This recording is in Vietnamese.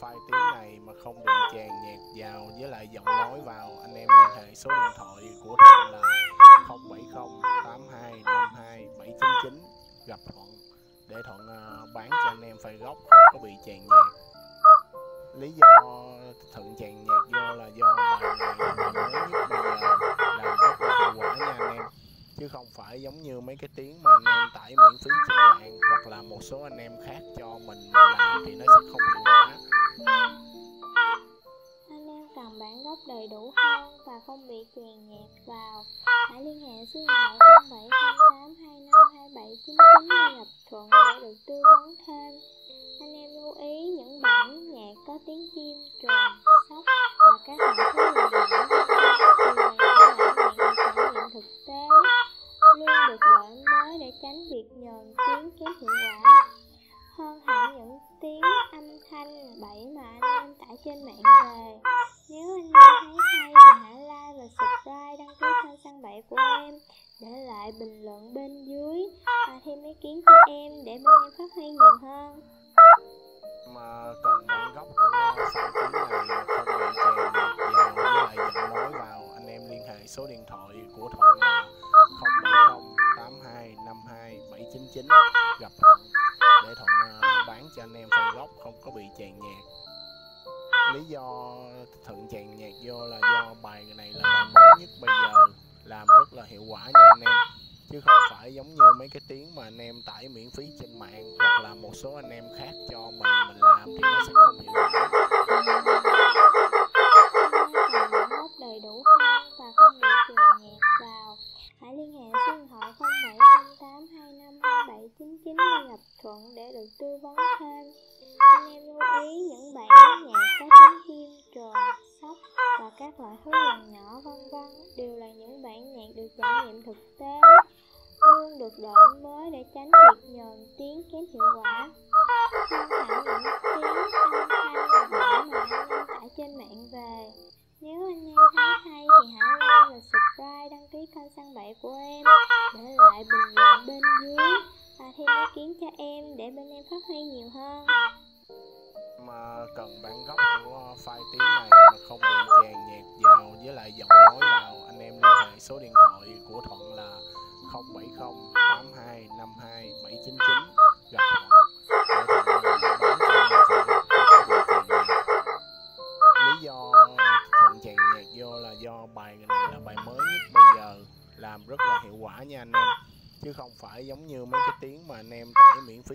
file tiếng này mà không bị chèn nhạc vào với lại giọng nói vào. Anh em liên hệ số điện thoại của Thuận là 070 82 52 799 gặp Thuận để Thuận à, bán cho anh em file gốc không có bị chèn nhạc. Lý do Thuận chèn nhạc chứ không phải giống như mấy cái tiếng mà anh em tải miễn phí trên mạng hoặc là một số anh em khác cho mình làm thì nó sẽ không hiệu quả Anh em cần bản gốc đầy đủ hơn và không bị chèn nhạc vào, hãy liên hệ số điện thoại 0708252799 để nhập Thuận để được tư vấn thêm. Anh em lưu ý những bản nhạc có tiếng chim, trồn, sóc và các bản thú được mới để tránh việc nhờn tiếng kém hiệu quả hơn hẳn những tiếng âm thanh bậy mà anh em tải trên mạng về. Nếu anh em thấy hay thì hãy like và subscribe đăng ký kênh săn bậy của em, để lại bình luận bên dưới và thêm ý kiến cho em để bên em phát huy nhiều hơn. mà cần bản gốc của file tiếng này chính gặp Thuận để Thuận bán cho anh em file gốc không có bị chèn nhạc. Lý do Thuận chèn nhạc vô là do bài này là bài mới nhất bây giờ, làm rất là hiệu quả nha anh em. Chứ không phải giống như mấy cái tiếng mà anh em tải miễn phí trên mạng hoặc là một số anh em khác cho mình mình làm thì nó 0708252799 để gặp Thuận để được tư vấn thêm. Anh em lưu ý những bản nhạc có tiếng chim, trồn, sóc và các loại thú rừng nhỏ vân vân đều là những bản nhạc được trải nghiệm thực tế, luôn được đổi mới để tránh việc nhờn tiếng kém hiệu quả. Hơn hẳn những tiếng âm thanh bậy mà anh em tải trên mạng về. Nếu anh em thấy hay thì hãy like và subscribe đăng ký kênh săn bậy của em, để lại bình luận bên dưới và thêm ý kiến cho em để bên em phát huy nhiều hơn. mà cần bản gốc của file tiếng này không bị chèn nhạc vào với lại giọng nói vào, anh em liên hệ số điện thoại của Thuận là 070 82 52 799 gặp lý do Thuận chèn nhạc vô là do bài này là bài mới nhất bây giờ, làm rất là hiệu quả nha anh em chứ không phải giống như mấy cái tiếng mà anh em tải miễn phí